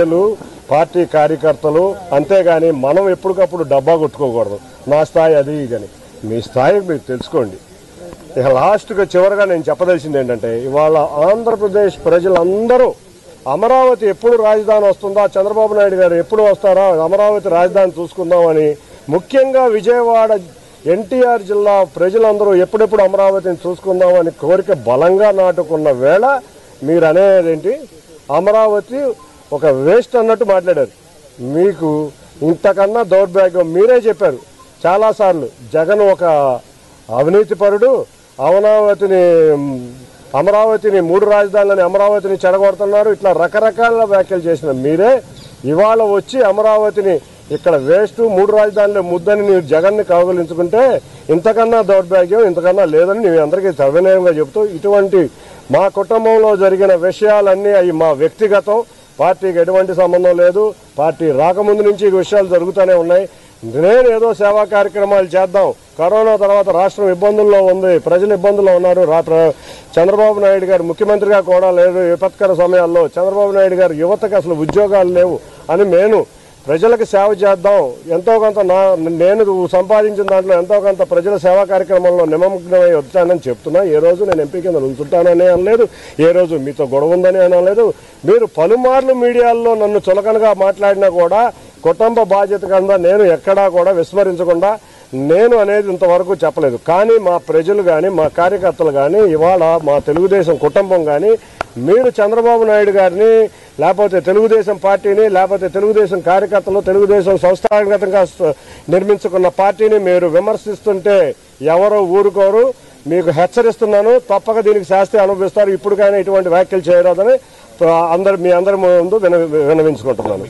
ప్రజలు పార్టీ కార్యకర్తలు అంతేగాని మనం ఎప్పటికప్పుడు డబ్బా కొట్టుకోకూడదు. నా స్థాయి అది కానీ మీ స్థాయి మీరు తెలుసుకోండి. ఇక లాస్ట్గా చివరగా నేను చెప్పదలిసింది ఏంటంటే ఇవాళ ఆంధ్రప్రదేశ్ ప్రజలందరూ అమరావతి ఎప్పుడు రాజధాని వస్తుందా చంద్రబాబు నాయుడు గారు ఎప్పుడు వస్తారా అమరావతి రాజధాని చూసుకుందామని ముఖ్యంగా విజయవాడ ఎన్టీఆర్ జిల్లా ప్రజలందరూ ఎప్పుడెప్పుడు అమరావతిని చూసుకుందామని కోరిక బలంగా నాటుకున్న వేళ మీరు అనేదేంటి అమరావతి ఒక వేస్ట్ అన్నట్టు మాట్లాడారు. మీకు ఇంతకన్నా దౌర్భాగ్యం మీరే చెప్పారు. చాలాసార్లు జగన్ ఒక అవినీతిపరుడు అమరావతిని అమరావతిని మూడు రాజధానులని అమరావతిని చెడగొడుతున్నారు. ఇట్లా రకరకాల వ్యాఖ్యలు చేసిన మీరే ఇవాళ వచ్చి అమరావతిని ఇక్కడ వేస్ట్ మూడు రాజధానుల ముద్దని మీరు జగన్ని కౌగలించుకుంటే ఇంతకన్నా దౌర్భాగ్యం ఇంతకన్నా లేదని మీ అందరికీ సవినయంగా చెబుతూ ఇటువంటి మా కుటుంబంలో జరిగిన విషయాలన్నీ అవి మా వ్యక్తిగతం పార్టీకి ఎటువంటి సంబంధం లేదు. పార్టీ రాకముందు నుంచి ఈ విషయాలు జరుగుతూనే ఉన్నాయి. నేను ఏదో సేవా కార్యక్రమాలు చేద్దాం. కరోనా తర్వాత రాష్ట్రం ఇబ్బందుల్లో ఉంది. ప్రజలు ఇబ్బందుల్లో ఉన్నారు. చంద్రబాబు నాయుడు గారు ముఖ్యమంత్రిగా కూడా లేరు విపత్కర సమయాల్లో చంద్రబాబు నాయుడు గారు యువతకు అసలు ఉద్యోగాలు లేవు అని నేను ప్రజలకు సేవ చేద్దాం. ఎంతో కొంత నా నేను సంపాదించిన దాంట్లో ఎంతో కొంత ప్రజల సేవా కార్యక్రమంలో నిమగ్నమై వచ్చానని చెప్తున్నా. ఏ రోజు నేను ఎంపీ కింద ఉంచుతానని అనలేదు. ఏ రోజు మీతో గొడవ ఉందని అనలేదు. మీరు పలుమార్లు మీడియాల్లో నన్ను చులకనగా మాట్లాడినా కూడా కుటుంబ బాధ్యత కింద నేను ఎక్కడా కూడా విస్మరించకుండా నేను అనేది ఇంతవరకు చెప్పలేదు. కానీ మా ప్రజలు కానీ మా కార్యకర్తలు కానీ ఇవాళ మా తెలుగుదేశం కుటుంబం కానీ మీరు చంద్రబాబు నాయుడు గారిని లేకపోతే తెలుగుదేశం పార్టీని లేకపోతే తెలుగుదేశం కార్యకర్తలు తెలుగుదేశం సంస్థాగతంగా నిర్మించుకున్న పార్టీని మీరు విమర్శిస్తుంటే ఎవరో ఊరుకోరు. మీకు హెచ్చరిస్తున్నాను. తప్పక దీనికి శాస్త్రి అనుభవిస్తారు. ఇప్పుడుకైనా ఇటువంటి వ్యాఖ్యలు చేయరాదని అందరు మీ అందరి ముందు విన వినవించుకుంటున్నాను.